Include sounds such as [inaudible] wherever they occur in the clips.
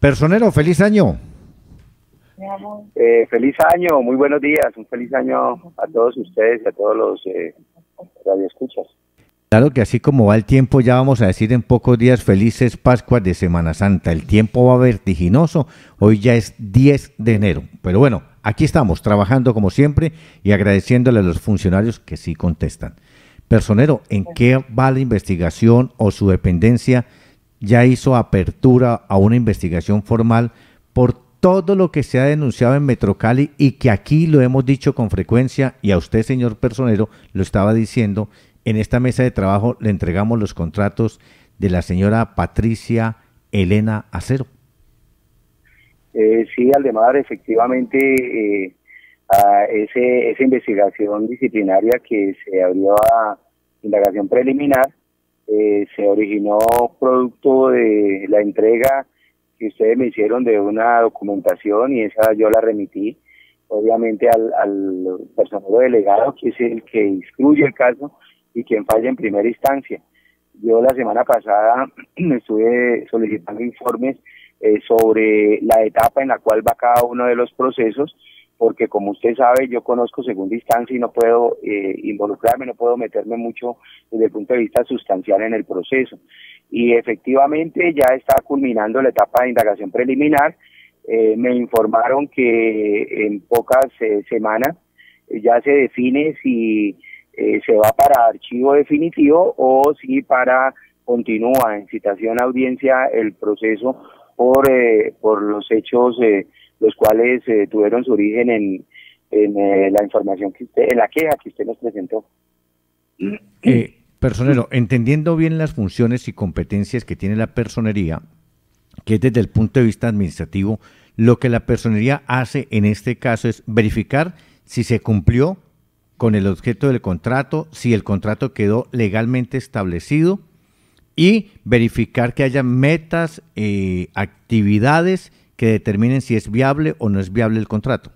Personero, feliz año. Eh, feliz año, muy buenos días, un feliz año a todos ustedes y a todos los eh, radioescuchas. Claro que así como va el tiempo, ya vamos a decir en pocos días felices Pascuas de Semana Santa. El tiempo va vertiginoso, hoy ya es 10 de enero. Pero bueno, aquí estamos trabajando como siempre y agradeciéndole a los funcionarios que sí contestan. Personero, ¿en qué va la investigación o su dependencia ya hizo apertura a una investigación formal por todo lo que se ha denunciado en Metrocali y que aquí lo hemos dicho con frecuencia y a usted, señor personero, lo estaba diciendo en esta mesa de trabajo le entregamos los contratos de la señora Patricia Elena Acero. Eh, sí, Aldemar, efectivamente, eh, ese, esa investigación disciplinaria que se abrió a indagación preliminar eh, se originó producto de la entrega que ustedes me hicieron de una documentación y esa yo la remití obviamente al, al personal delegado que es el que instruye el caso y quien falla en primera instancia. Yo la semana pasada [clears throat] estuve solicitando informes eh, sobre la etapa en la cual va cada uno de los procesos, porque como usted sabe, yo conozco segunda instancia y no puedo eh, involucrarme, no puedo meterme mucho desde el punto de vista sustancial en el proceso. Y efectivamente ya está culminando la etapa de indagación preliminar. Eh, me informaron que en pocas semanas ya se define si eh, se va para archivo definitivo o si para continúa en citación audiencia el proceso por, eh, por los hechos eh, los cuales tuvieron su origen en, en la información que usted, en la queja que usted nos presentó. personero, entendiendo bien las funciones y competencias que tiene la personería, que desde el punto de vista administrativo, lo que la personería hace en este caso es verificar si se cumplió con el objeto del contrato, si el contrato quedó legalmente establecido y verificar que haya metas, eh, actividades que determinen si es viable o no es viable el contrato.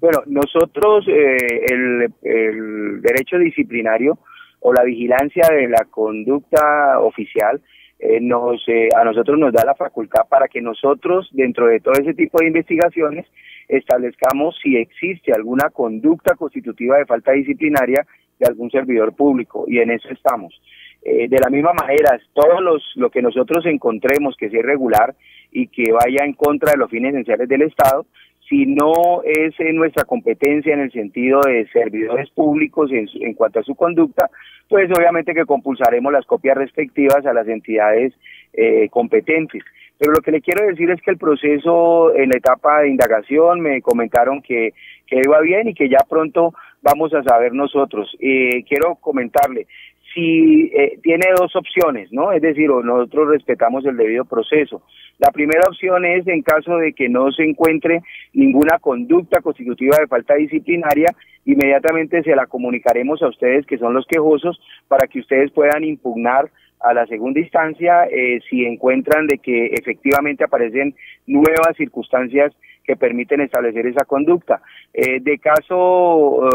Bueno, nosotros eh, el, derecho disciplinario o la vigilancia de la conducta oficial eh, nos a nosotros nos da la facultad para que nosotros dentro de todo ese tipo de investigaciones establezcamos si existe alguna conducta constitutiva de falta disciplinaria de algún servidor público y en eso estamos. Eh, de la misma manera, todo los, lo que nosotros encontremos que sea irregular y que vaya en contra de los fines esenciales del Estado, si no es en nuestra competencia en el sentido de servidores públicos en, en, cuanto a su conducta, pues obviamente que compulsaremos las copias respectivas a las entidades eh, competentes. Pero lo que le quiero decir es que el proceso en la etapa de indagación me comentaron que, que iba bien y que ya pronto vamos a saber nosotros. Eh, quiero comentarle, si eh, tiene dos opciones, ¿no? Es decir, nosotros respetamos el debido proceso. La primera opción es en caso de que no se encuentre ninguna conducta constitutiva de falta disciplinaria, inmediatamente se la comunicaremos a ustedes que son los quejosos para que ustedes puedan impugnar a la segunda instancia eh, si encuentran de que efectivamente aparecen nuevas circunstancias que permiten establecer esa conducta. Eh, de caso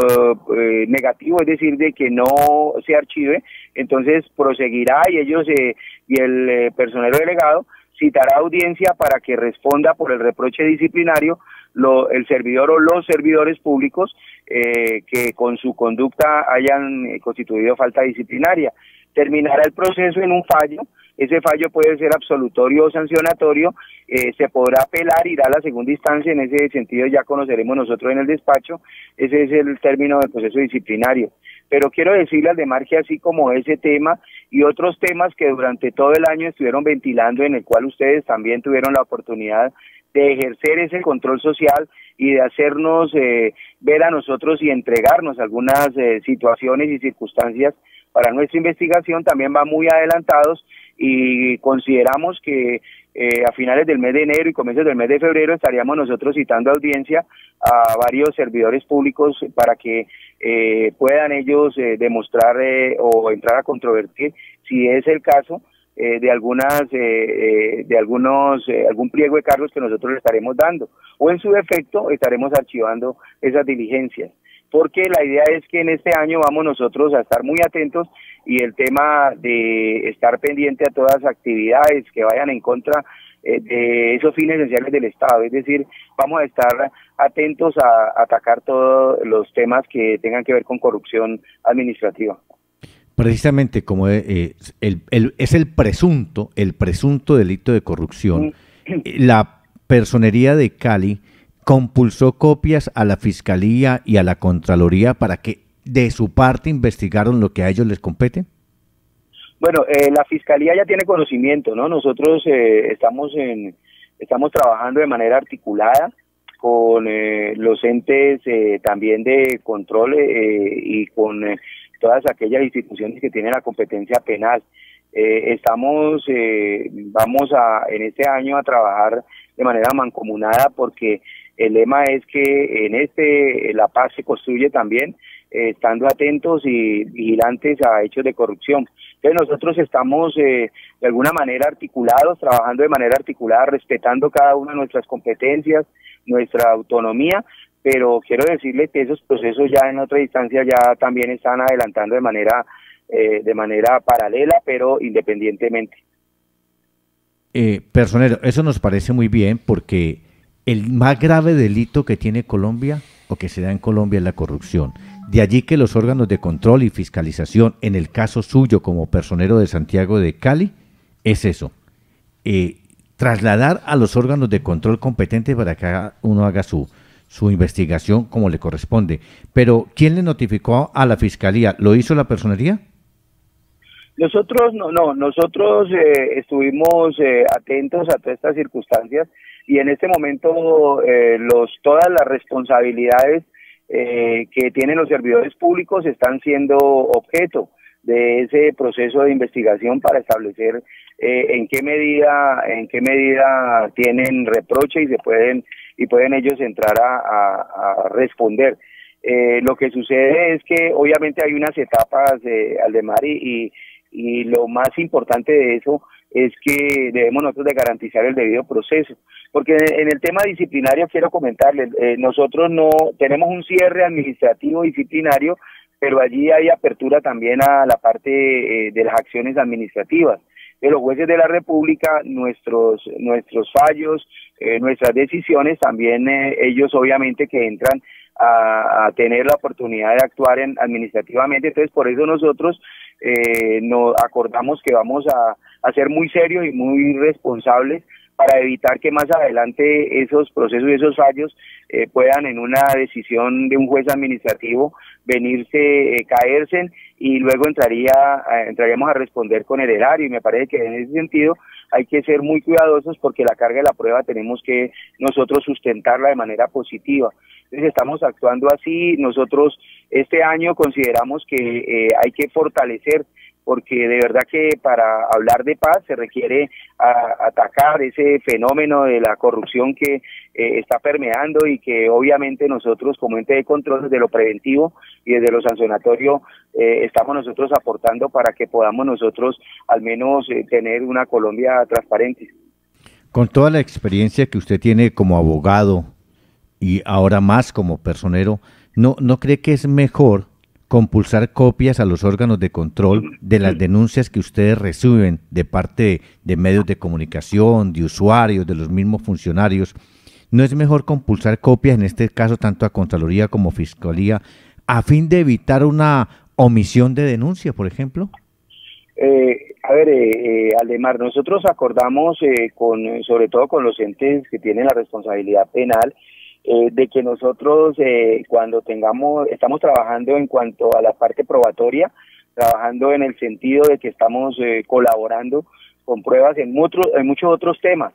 eh, negativo, es decir, de que no se archive, entonces proseguirá y ellos y el personero delegado citará audiencia para que responda por el reproche disciplinario lo, el servidor o los servidores públicos que con su conducta hayan constituido falta disciplinaria terminará el proceso en un fallo, ese fallo puede ser absolutorio o sancionatorio, eh, se podrá apelar, irá a la segunda instancia, en ese sentido ya conoceremos nosotros en el despacho, ese es el término del proceso disciplinario. Pero quiero decirle al de Marge, así como ese tema y otros temas que durante todo el año estuvieron ventilando, en el cual ustedes también tuvieron la oportunidad de ejercer ese control social y de hacernos eh, ver a nosotros y entregarnos algunas eh, situaciones y circunstancias para nuestra investigación también va muy adelantados y consideramos que eh, a finales del mes de enero y comienzos del mes de febrero estaríamos nosotros citando audiencia a varios servidores públicos para que eh, puedan ellos eh, demostrar o entrar a controvertir si es el caso de algunas de algunos algún pliego de cargos que nosotros le estaremos dando. O en su defecto estaremos archivando esas diligencias porque la idea es que en este año vamos nosotros a estar muy atentos y el tema de estar pendiente a todas las actividades que vayan en contra eh, de esos fines esenciales del Estado. Es decir, vamos a estar atentos a, atacar todos los temas que tengan que ver con corrupción administrativa. Precisamente como eh, el, es el presunto, el presunto delito de corrupción, mm. la personería de Cali compulsó copias a la Fiscalía y a la Contraloría para que de su parte investigaron lo que a ellos les compete? Bueno, eh, la Fiscalía ya tiene conocimiento, ¿no? Nosotros eh, estamos, en, estamos trabajando de manera articulada con eh, los entes también de control y con todas aquellas instituciones que tienen la competencia penal. estamos, vamos a, en este año a trabajar de manera mancomunada porque el lema es que en este la paz se construye también eh, estando atentos y vigilantes a hechos de corrupción. Entonces nosotros estamos eh, de alguna manera articulados, trabajando de manera articulada, respetando cada una de nuestras competencias, nuestra autonomía, pero quiero decirle que esos procesos ya en otra instancia ya también están adelantando de manera eh, de manera paralela, pero independientemente. personero, eso nos parece muy bien porque el más grave delito que tiene Colombia o que se da en Colombia es la corrupción. De allí que los órganos de control y fiscalización, en el caso suyo como personero de Santiago de Cali, es eso, eh, trasladar a los órganos de control competentes para que uno haga su, su investigación como le corresponde. Pero, ¿quién le notificó a la fiscalía? ¿Lo hizo la personería? Nosotros no, no, nosotros eh, estuvimos eh, atentos a todas estas circunstancias y en este momento los todas las responsabilidades eh, que tienen los servidores públicos están siendo objeto de ese proceso de investigación para establecer eh, en qué medida en qué medida tienen reproche y se pueden y pueden ellos entrar a, responder. Eh, lo que sucede es que obviamente hay unas etapas de Aldemar y, y lo más importante de eso es que debemos nosotros de garantizar el debido proceso. Porque en el tema disciplinario quiero comentarles, eh, nosotros no tenemos un cierre administrativo disciplinario, pero allí hay apertura también a la parte eh, de las acciones administrativas. De los jueces de la República, nuestros, nuestros fallos, eh, nuestras decisiones, también ellos obviamente que entran a, tener la oportunidad de actuar en, administrativamente. Entonces, por eso nosotros eh, nos acordamos que vamos a, a ser muy serios y muy responsables para evitar que más adelante esos procesos y esos fallos eh, puedan en una decisión de un juez administrativo venirse, eh, caerse y luego entraría, entraríamos a responder con el erario. Y me parece que en ese sentido hay que ser muy cuidadosos porque la carga de la prueba tenemos que nosotros sustentarla de manera positiva. Entonces estamos actuando así, nosotros este año consideramos que eh, hay que fortalecer porque de verdad que para hablar de paz se requiere atacar ese fenómeno de la corrupción que eh, está permeando y que obviamente nosotros como ente de control desde lo preventivo y desde lo sancionatorio eh, estamos nosotros aportando para que podamos nosotros al menos eh, tener una Colombia transparente. Con toda la experiencia que usted tiene como abogado y ahora más como personero, ¿no, no cree que es mejor compulsar copias a los órganos de control de las denuncias que ustedes reciben de parte de, medios de comunicación, de usuarios, de los mismos funcionarios. ¿No es mejor compulsar copias, en este caso tanto a Contraloría como Fiscalía, a fin de evitar una omisión de denuncia, por ejemplo? Eh, a ver, eh, eh, Aldemar, nosotros acordamos eh, con, sobre todo con los entes que tienen la responsabilidad penal, eh, de que nosotros eh, cuando tengamos, estamos trabajando en cuanto a la parte probatoria, trabajando en el sentido de que estamos eh, colaborando con pruebas en, muchos en muchos otros temas.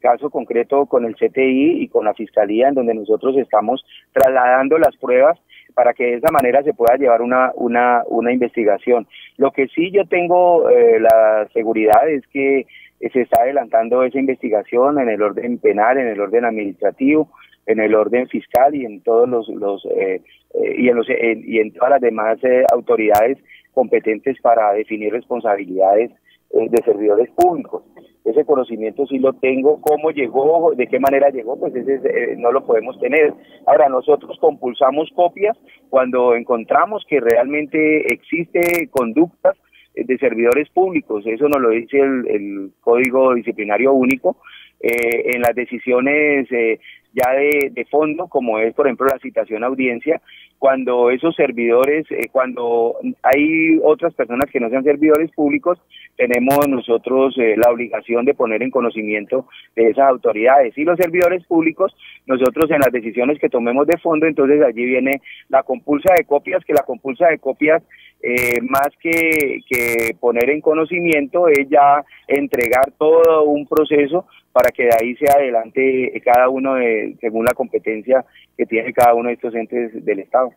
caso concreto con el CTI y con la Fiscalía, en donde nosotros estamos trasladando las pruebas para que de esa manera se pueda llevar una, una, una investigación. Lo que sí yo tengo la seguridad es que se está adelantando esa investigación en el orden penal, en el orden administrativo, en el orden fiscal y en todos los, eh, eh, y en los en todas las demás eh, autoridades competentes para definir responsabilidades eh, de servidores públicos. Ese conocimiento sí lo tengo, cómo llegó, de qué manera llegó, pues ese eh, no lo podemos tener. Ahora, nosotros compulsamos copias cuando encontramos que realmente existe conductas de servidores públicos, eso nos lo dice el, el Código Disciplinario Único, eh, en las decisiones eh, ya de, de, fondo, como es, por ejemplo, la citación audiencia, cuando esos servidores, eh, cuando hay otras personas que no sean servidores públicos, tenemos nosotros eh, la obligación de poner en conocimiento de esas autoridades. Y los servidores públicos, nosotros en las decisiones que tomemos de fondo, entonces allí viene la compulsa de copias, que la compulsa de copias, eh, más que, que poner en conocimiento, es ya entregar todo un proceso para que de ahí sea adelante cada uno de, según la competencia que tiene cada uno de estos entes del Estado.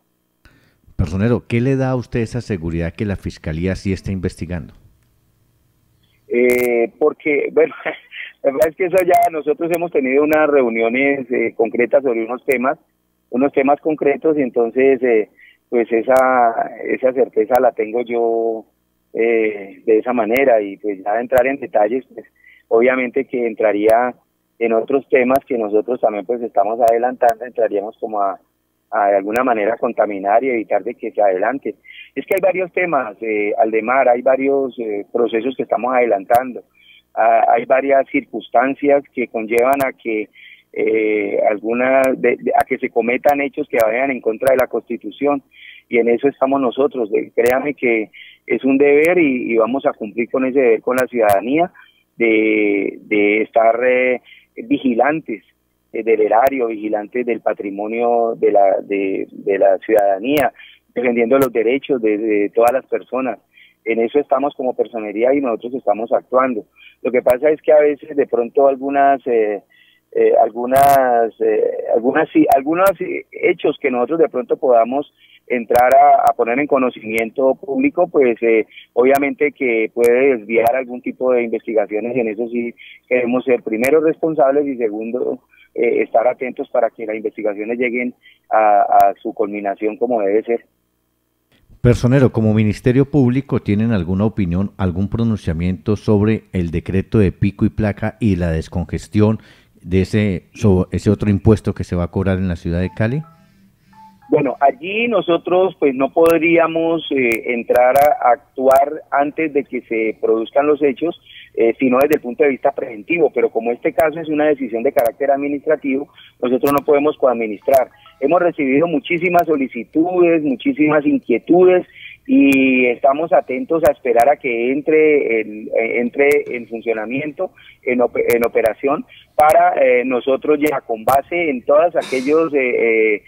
Personero, ¿qué le da a usted esa seguridad que la Fiscalía sí está investigando? Eh, porque, bueno, [laughs] la verdad es que eso ya nosotros hemos tenido unas reuniones eh, concretas sobre unos temas, unos temas concretos y entonces eh, pues esa, esa certeza la tengo yo eh, de esa manera y pues ya entrar en detalles, pues obviamente que entraría en otros temas que nosotros también pues estamos adelantando, entraríamos como a, a de alguna manera contaminar y evitar de que se adelante. Es que hay varios temas, eh, Aldemar, hay varios eh, procesos que estamos adelantando, ah, hay varias circunstancias que conllevan a que eh, algunas a que se cometan hechos que vayan en contra de la Constitución y en eso estamos nosotros. créame que es un deber y, vamos a cumplir con ese deber con la ciudadanía de, de estar eh, vigilantes eh, del erario, vigilantes del patrimonio de la, de, de la ciudadanía, defendiendo los derechos de, todas las personas. En eso estamos como personería y nosotros estamos actuando. Lo que pasa es que a veces de pronto algunas eh, eh, algunas eh, algunas algunos hechos que nosotros de pronto podamos entrar a, a poner en conocimiento público pues eh, obviamente que puede desviar algún tipo de investigaciones y en eso sí queremos ser primero responsables y segundo eh, estar atentos para que las investigaciones lleguen a, a su culminación como debe ser. Personero, como Ministerio Público, ¿tienen alguna opinión, algún pronunciamiento sobre el decreto de pico y placa y la descongestión de ese, sobre ese otro impuesto que se va a cobrar en la ciudad de Cali? Bueno, allí nosotros pues no podríamos eh, entrar a, actuar antes de que se produzcan los hechos, eh, sino desde el punto de vista preventivo, pero como este caso es una decisión de carácter administrativo, nosotros no podemos coadministrar. Hemos recibido muchísimas solicitudes, muchísimas inquietudes y estamos atentos a esperar a que entre en, eh, entre en funcionamiento, en, op en operación, para eh, nosotros ya con base en todos aquellos, eh, eh,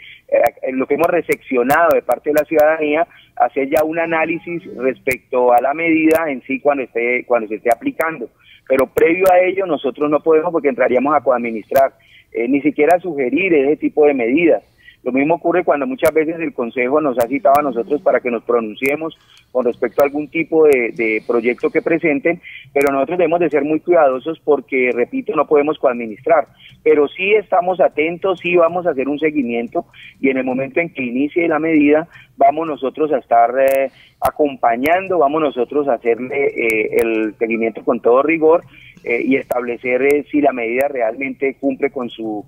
lo que hemos recepcionado de parte de la ciudadanía, hacer ya un análisis respecto a la medida en sí cuando esté cuando se esté aplicando. Pero previo a ello nosotros no podemos porque entraríamos a coadministrar, eh, ni siquiera sugerir ese tipo de medidas. Lo mismo ocurre cuando muchas veces el Consejo nos ha citado a nosotros para que nos pronunciemos con respecto a algún tipo de, proyecto que presenten, pero nosotros debemos de ser muy cuidadosos porque, repito, no podemos coadministrar. Pero sí estamos atentos, sí vamos a hacer un seguimiento y en el momento en que inicie la medida, vamos nosotros a estar eh, acompañando, vamos nosotros a hacerle eh, el seguimiento con todo rigor eh, y establecer eh, si la medida realmente cumple con su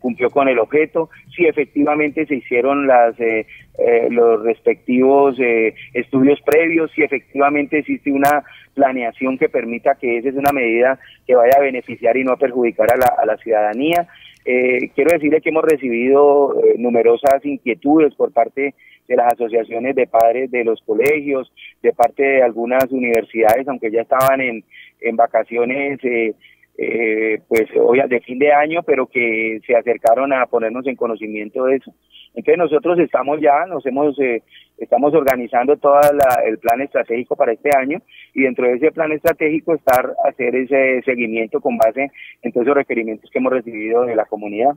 cumplió con el objeto, si efectivamente se hicieron las eh, eh, los respectivos eh, estudios previos, si efectivamente existe una planeación que permita que esa es una medida que vaya a beneficiar y no a perjudicar a la, a la ciudadanía. Eh, quiero decirle que hemos recibido eh, numerosas inquietudes por parte de las asociaciones de padres de los colegios, de parte de algunas universidades, aunque ya estaban en, en vacaciones eh, eh, pues hoy de fin de año, pero que se acercaron a ponernos en conocimiento de eso. Entonces nosotros estamos ya, nos hemos, eh, estamos organizando todo el plan estratégico para este año y dentro de ese plan estratégico estar hacer ese seguimiento con base en todos los requerimientos que hemos recibido de la comunidad.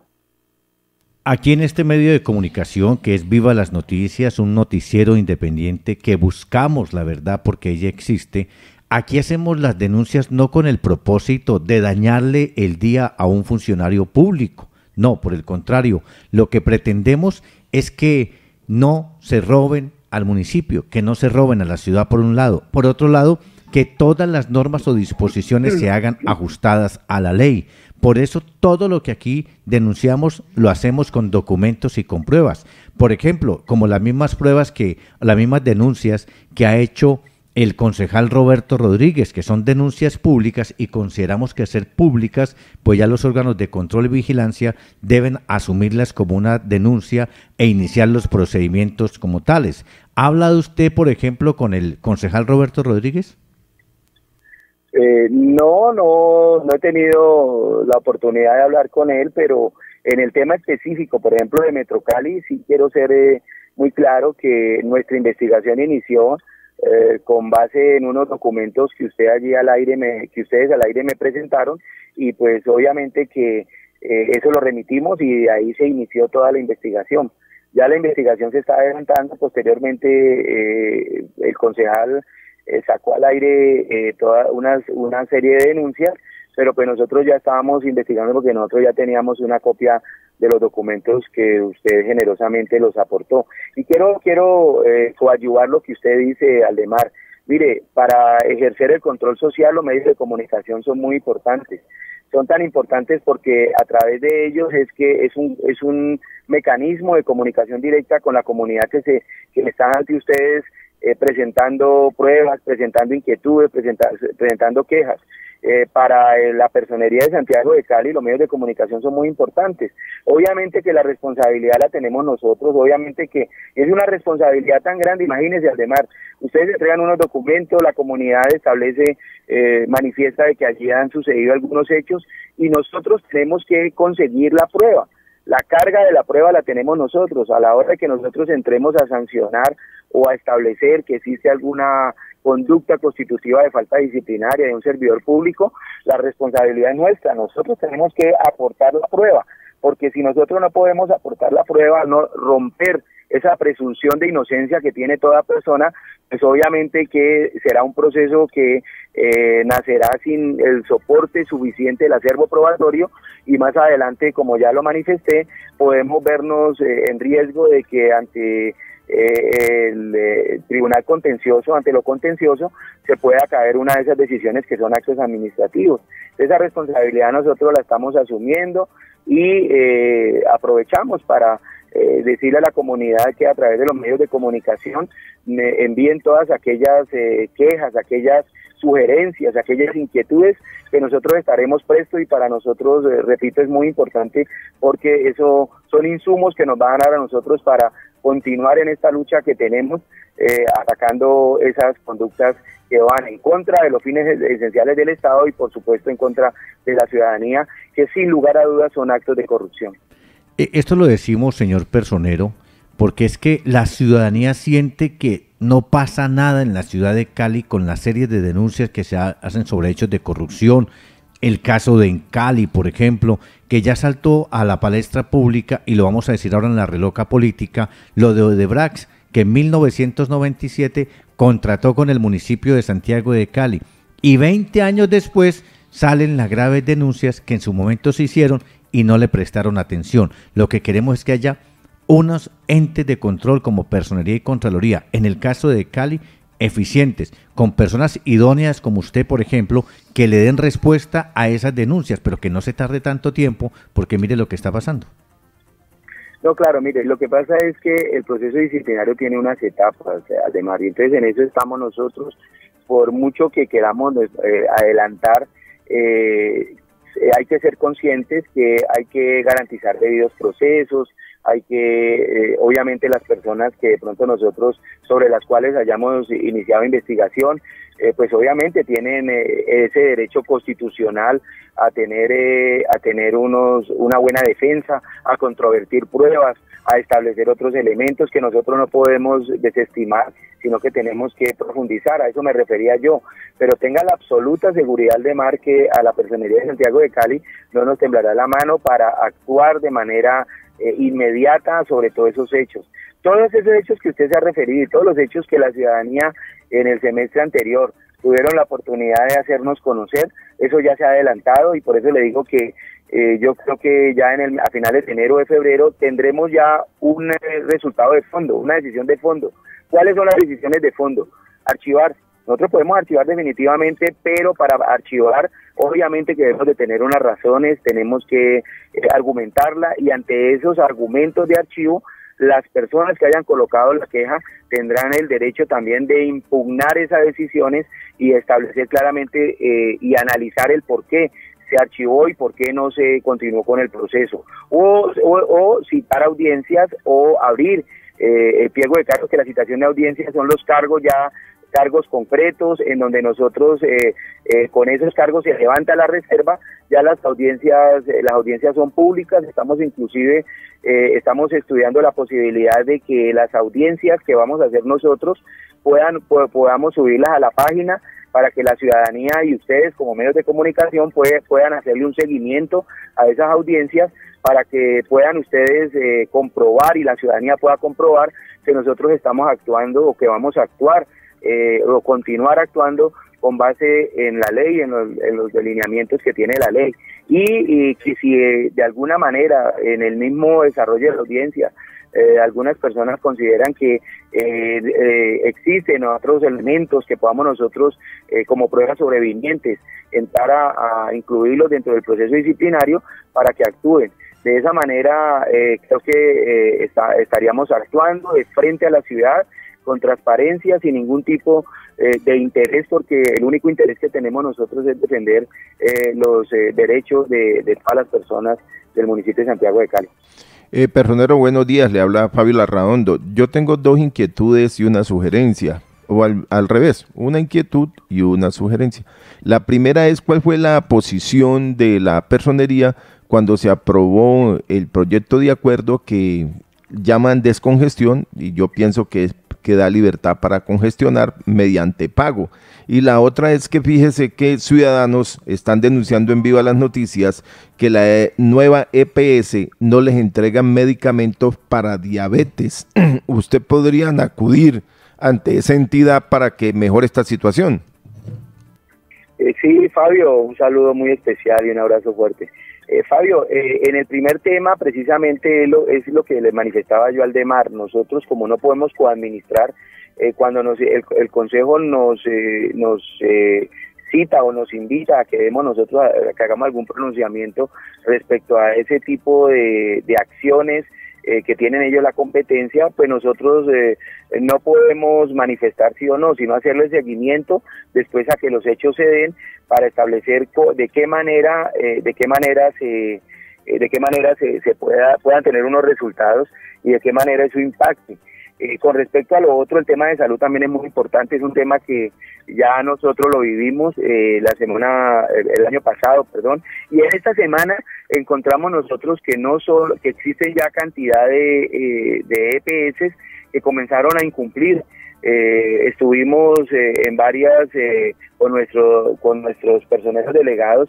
Aquí en este medio de comunicación que es Viva las Noticias, un noticiero independiente que buscamos la verdad porque ella existe, Aquí hacemos las denuncias no con el propósito de dañarle el día a un funcionario público. No, por el contrario, lo que pretendemos es que no se roben al municipio, que no se roben a la ciudad por un lado. Por otro lado, que todas las normas o disposiciones se hagan ajustadas a la ley. Por eso todo lo que aquí denunciamos lo hacemos con documentos y con pruebas. Por ejemplo, como las mismas pruebas que, las mismas denuncias que ha hecho el concejal Roberto Rodríguez, que son denuncias públicas y consideramos que ser públicas, pues ya los órganos de control y vigilancia deben asumirlas como una denuncia e iniciar los procedimientos como tales. ¿Ha hablado usted, por ejemplo, con el concejal Roberto Rodríguez? Eh, no, no, no he tenido la oportunidad de hablar con él, pero en el tema específico, por ejemplo, de Metrocali, sí quiero ser eh, muy claro que nuestra investigación inició eh, con base en unos documentos que usted allí al aire me, que ustedes al aire me presentaron y pues obviamente que eh, eso lo remitimos y de ahí se inició toda la investigación. Ya la investigación se está adelantando, posteriormente eh, el concejal sacó al aire toda una, una serie de denuncias, pero pues nosotros ya estábamos investigando porque nosotros ya teníamos una copia de los documentos que usted generosamente los aportó. Y quiero, quiero eh, coadyuvar lo que usted dice, Aldemar. Mire, para ejercer el control social los medios de comunicación son muy importantes. Son tan importantes porque a través de ellos es que es un, es un mecanismo de comunicación directa con la comunidad que se que están ante ustedes eh, presentando pruebas, presentando inquietudes, presentando quejas. Eh, para eh, la personería de Santiago de Cali los medios de comunicación son muy importantes. Obviamente que la responsabilidad la tenemos nosotros, obviamente que es una responsabilidad tan grande, imagínense Aldemar, ustedes entregan unos documentos, la comunidad establece, eh, manifiesta de que allí han sucedido algunos hechos y nosotros tenemos que conseguir la prueba. La carga de la prueba la tenemos nosotros. A la hora de que nosotros entremos a sancionar o a establecer que existe alguna conducta constitutiva de falta disciplinaria de un servidor público, la responsabilidad es nuestra. Nosotros tenemos que aportar la prueba, porque si nosotros no podemos aportar la prueba, no romper esa presunción de inocencia que tiene toda persona, pues obviamente que será un proceso que eh, nacerá sin el soporte suficiente del acervo probatorio y más adelante, como ya lo manifesté, podemos vernos eh, en riesgo de que ante eh, el eh, tribunal contencioso, ante lo contencioso, se pueda caer una de esas decisiones que son actos administrativos. Esa responsabilidad nosotros la estamos asumiendo y eh, aprovechamos para decirle a la comunidad que a través de los medios de comunicación envíen todas aquellas quejas, aquellas sugerencias, aquellas inquietudes que nosotros estaremos prestos y para nosotros, repito, es muy importante porque eso son insumos que nos van a dar a nosotros para continuar en esta lucha que tenemos eh, atacando esas conductas que van en contra de los fines esenciales del Estado y por supuesto en contra de la ciudadanía, que sin lugar a dudas son actos de corrupción. E, esto lo decimos, señor personero, porque es que la ciudadanía siente que no pasa nada en la ciudad de Cali con la serie de denuncias que se hacen sobre hechos de corrupción, el caso de Cali, por ejemplo, que ya saltó a la palestra pública y lo vamos a decir ahora en la reloca política, lo de Odebrecht, que en 1997 contrató con el municipio de Santiago de Cali y 20 años después salen las graves denuncias que en su momento se hicieron y no le prestaron atención. Lo que queremos es que haya unos entes de control como Personería y Contraloría, en el caso de Cali, eficientes, con personas idóneas como usted, por ejemplo, que le den respuesta a esas denuncias, pero que no se tarde tanto tiempo, porque mire lo que está pasando. No, claro, mire, lo que pasa es que el proceso disciplinario tiene unas etapas, además, y entonces en eso estamos nosotros, por mucho que queramos eh, adelantar, eh, hay que ser conscientes que hay que garantizar debidos procesos, hay que, eh, obviamente las personas que de pronto nosotros, sobre las cuales hayamos iniciado investigación, eh, pues obviamente tienen eh, ese derecho constitucional a tener, a tener unos, una buena defensa, a controvertir pruebas, a establecer otros elementos que nosotros no podemos desestimar, sino que tenemos que profundizar, a eso me refería yo, pero tenga la absoluta seguridad de mar que a la personería de Santiago de Cali no nos temblará la mano para actuar de manera eh, inmediata sobre todos esos hechos. Todos esos hechos que usted se ha referido y todos los hechos que la ciudadanía en el semestre anterior tuvieron la oportunidad de hacernos conocer, eso ya se ha adelantado y por eso le digo que eh, yo creo que ya en el, a finales de enero o de febrero tendremos ya un eh, resultado de fondo, una decisión de fondo. ¿Cuáles son las decisiones de fondo? Archivar Nosotros podemos archivar definitivamente, pero para archivar, obviamente que debemos de tener unas razones, tenemos que eh, argumentarla y ante esos argumentos de archivo, las personas que hayan colocado la queja tendrán el derecho también de impugnar esas decisiones y establecer claramente eh, y analizar el por qué se archivó y por qué no se continuó con el proceso. O, o, citar audiencias o abrir eh, el pliego de cargos, que la citación de audiencias son los cargos ya cargos concretos en donde nosotros eh, eh, con esos cargos se levanta la reserva ya las audiencias las audiencias son públicas estamos inclusive estamos estudiando la posibilidad de que las audiencias que vamos a hacer nosotros puedan podamos subirlas a la página para que la ciudadanía y ustedes como medios de comunicación puedan hacerle un seguimiento a esas audiencias para que puedan ustedes eh, comprobar y la ciudadanía pueda comprobar que nosotros estamos actuando o que vamos a actuar eh, o continuar actuando con base en la ley, en los, en los delineamientos que tiene la ley. Y, que si eh, de alguna manera en el mismo desarrollo de la audiencia eh, algunas personas consideran que eh, eh, existen otros elementos que podamos nosotros como pruebas sobrevivientes entrar a, incluirlos dentro del proceso disciplinario para que actúen. De esa manera creo que estaríamos actuando de frente a la ciudad con transparencia, sin ningún tipo de interés, porque el único interés que tenemos nosotros es defender los derechos de, todas las personas del municipio de Santiago de Cali. Eh, personero, buenos días, le habla Fabio Larraondo. Yo tengo dos inquietudes y una sugerencia, o al, revés, una inquietud y una sugerencia. La primera es cuál fue la posición de la personería cuando se aprobó el proyecto de acuerdo que llaman descongestión, y yo pienso que que da libertad para congestionar mediante pago. Y la otra es que fíjese que ciudadanos están denunciando en vivo las noticias que la eh, nueva EPS no les entrega medicamentos para diabetes. [clears throat] ¿Usted podrían acudir ante esa entidad para que mejore esta situación? Eh, sí, Fabio, un saludo muy especial y un abrazo fuerte. Eh, Fabio, eh, en el primer tema precisamente lo, es lo que le manifestaba yo al DEMAR. Nosotros como no podemos coadministrar, eh, cuando nos, el, Consejo nos, nos cita o nos invita a que demos nosotros, que hagamos algún pronunciamiento respecto a ese tipo de acciones eh, que tienen ellos la competencia, pues nosotros eh, no podemos manifestar sí o no, sino hacerle seguimiento después a que los hechos se den para establecer de qué manera, eh, de qué manera se de qué manera se, se pueda, puedan tener unos resultados y de qué manera eso impacte. Eh, con respecto a lo otro, el tema de salud también es muy importante, es un tema que ya nosotros lo vivimos eh, la semana, el, año pasado, perdón, y en esta semana encontramos nosotros que no solo, que existen ya cantidad de, eh, de EPS que comenzaron a incumplir. estuvimos en varias con nuestro con nuestros personeros delegados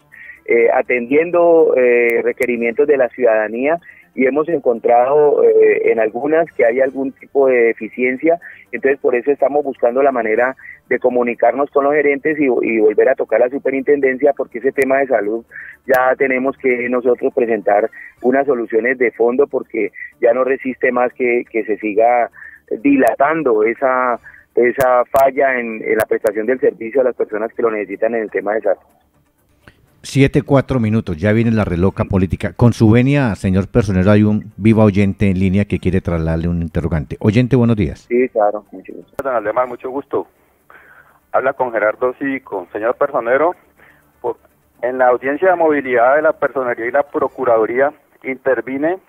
atendiendo requerimientos de la ciudadanía y hemos encontrado eh, en algunas que hay algún tipo de deficiencia, entonces por eso estamos buscando la manera de comunicarnos con los gerentes y, volver a tocar la superintendencia porque ese tema de salud ya tenemos que nosotros presentar unas soluciones de fondo porque ya no resiste más que, que se siga dilatando esa esa falla en, en la prestación del servicio a las personas que lo necesitan en el tema de salud. Siete, cuatro minutos, ya viene la reloca política. Con su venia, señor personero, hay un viva oyente en línea que quiere trasladarle un interrogante. Oyente, buenos días. Sí, claro, mucho gusto. Don Alemán, mucho gusto. Habla con Gerardo Cívico. Señor personero, en la audiencia de movilidad de la personería y la procuraduría intervine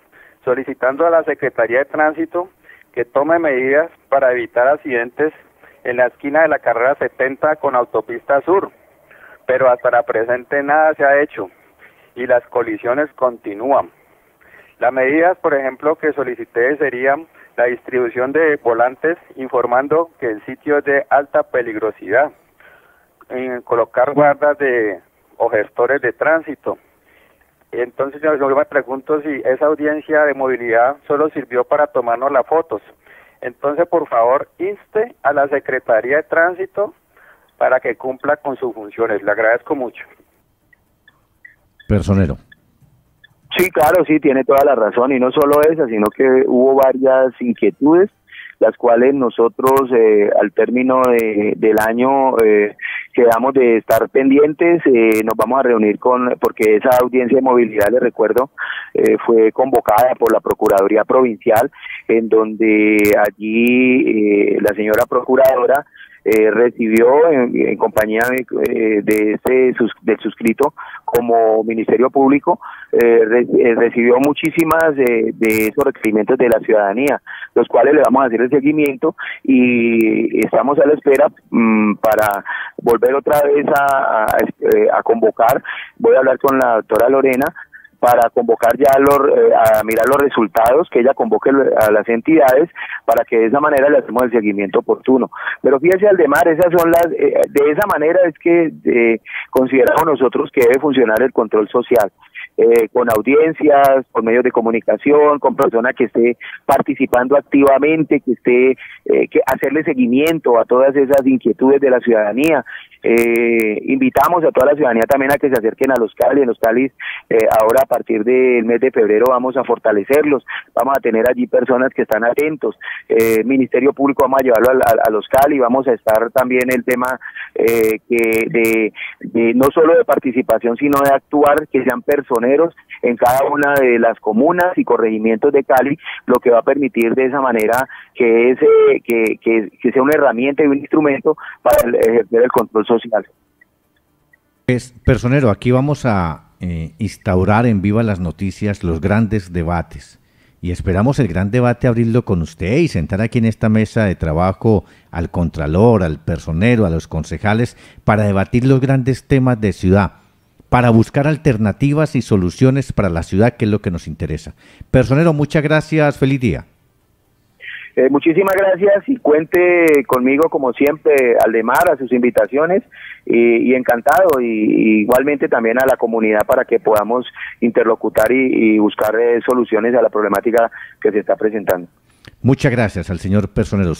solicitando a la Secretaría de Tránsito que tome medidas para evitar accidentes en la esquina de la carrera 70 con autopista sur pero hasta la presente nada se ha hecho y las colisiones continúan. Las medidas, por ejemplo, que solicité serían la distribución de volantes informando que el sitio es de alta peligrosidad, colocar guardas de o gestores de tránsito. Entonces yo me pregunto si esa audiencia de movilidad solo sirvió para tomarnos las fotos. Entonces, por favor, inste a la Secretaría de Tránsito para que cumpla con sus funciones. Le agradezco mucho. Personero. Sí, claro, sí, tiene toda la razón y no solo esa, sino que hubo varias inquietudes las cuales nosotros eh, al término de, del año eh, quedamos de estar pendientes, eh, nos vamos a reunir con, porque esa audiencia de movilidad, les recuerdo, eh, fue convocada por la Procuraduría Provincial, en donde allí eh, la señora Procuradora eh, recibió en, compañía de, eh, de este del suscrito como Ministerio Público eh, recibió muchísimas de esos requerimientos de la ciudadanía, los cuales le vamos a hacer el seguimiento y estamos a la espera mm, para volver otra vez a, a, convocar. Voy a hablar con la doctora Lorena para convocar ya los, eh, a mirar los resultados, que ella convoque a las entidades para que de esa manera le hacemos el seguimiento oportuno. Pero fíjese, Aldemar, esas son las, eh, de esa manera es que eh, consideramos nosotros que debe funcionar el control social. Eh, con audiencias, con medios de comunicación, con personas que esté participando activamente, que esté, eh, que hacerle seguimiento a todas esas inquietudes de la ciudadanía. Eh, invitamos a toda la ciudadanía también a que se acerquen a los Cali. En los Cali, ahora a partir del mes de febrero vamos a fortalecerlos, vamos a tener allí personas que están atentos. Ministerio Público vamos a llevarlo a, los Cali, vamos a estar también el tema que de, de no solo de participación, sino de actuar, que sean personas en cada una de las comunas y corregimientos de Cali, lo que va a permitir de esa manera que, ese, que, que, sea una herramienta y un instrumento para ejercer el control social. Es, personero, aquí vamos a eh, instaurar en Viva las Noticias los grandes debates y esperamos el gran debate abrirlo con usted y sentar aquí en esta mesa de trabajo al contralor, al personero, a los concejales para debatir los grandes temas de ciudad para buscar alternativas y soluciones para la ciudad, que es lo que nos interesa. Personero, muchas gracias, feliz día. Eh, muchísimas gracias y cuente conmigo como siempre, Aldemar, a sus invitaciones y, encantado y, igualmente también a la comunidad para que podamos interlocutar y, buscar eh, soluciones a la problemática que se está presentando. Muchas gracias al señor Personero.